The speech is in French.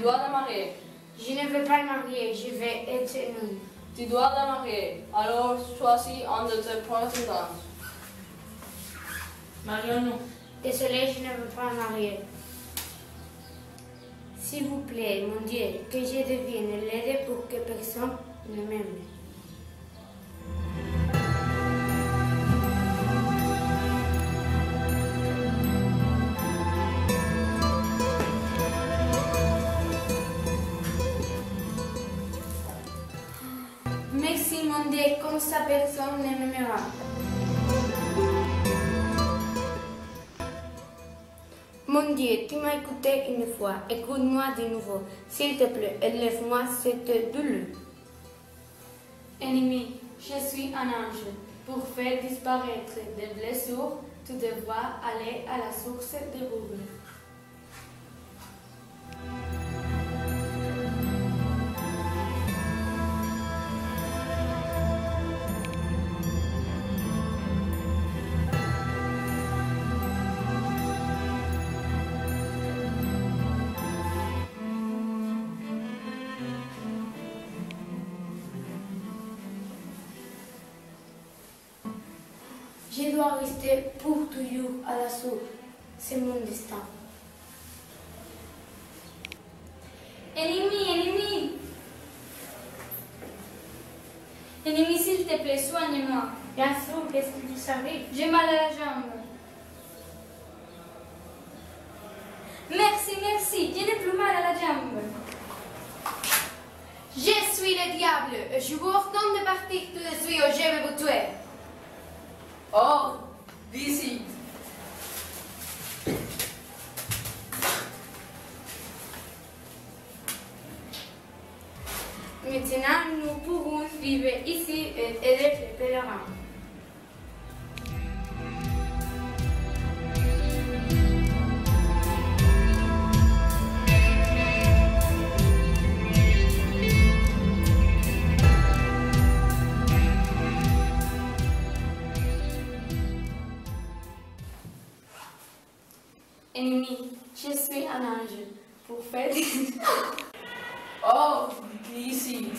dois te marier. Je ne veux pas marier, je vais être nonne. Tu dois te marier. Alors choisis un de tes prétendants. Marions-nous. Désolé, je ne veux pas marier. S'il vous plaît, mon Dieu, que je devienne laide pour que personne ne m'aime. Merci mon Dieu, comme ça personne ne m'aimera. Mon Dieu, tu m'as écouté une fois, écoute-moi de nouveau. S'il te plaît, élève-moi cette douleur. Ennemi, je suis un ange. Pour faire disparaître des blessures, tu devras aller à la source des roubles. Je dois rester pour toujours à la source. C'est mon destin. Ennemi, ennemi Ennemi, s'il te plaît, soigne-moi. Bien sûr, qu'est-ce qui t'arrive J'ai mal à la jambe. Merci, merci. Je n'ai plus mal à la jambe. Je suis le diable. Je vous ordonne de partir tout de suite ou je vais vous tuer. Maintenant, nous pouvons vivre ici et aider les pèlerins. Ennemi, je suis un ange. Pour faire Oh, of BC.